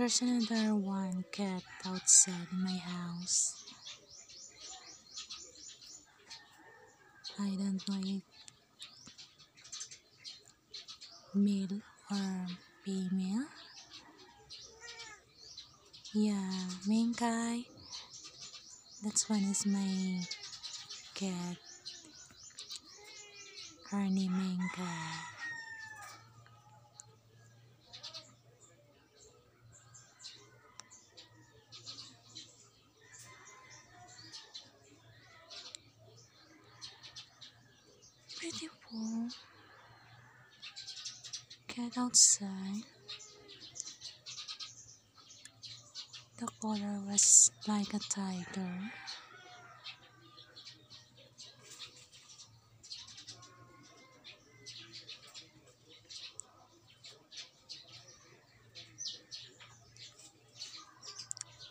There's another one cat outside my house. I don't if male or female. Yeah, Mingkai. That's one is my cat. Her name Mingkai. Beautiful cat outside. The color was like a tiger.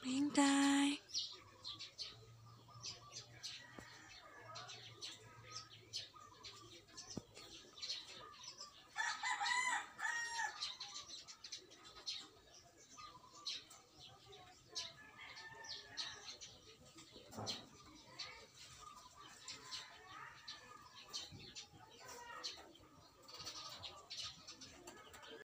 Pink